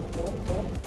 Стоп, стоп, стоп.